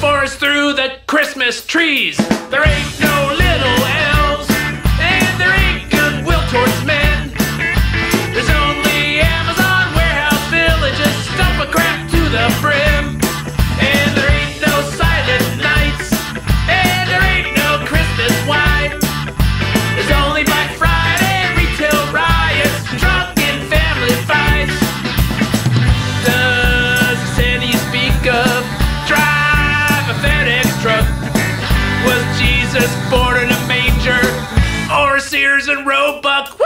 forest through the Christmas trees. There ain't no little Born in a manger, or Sears and Roebuck.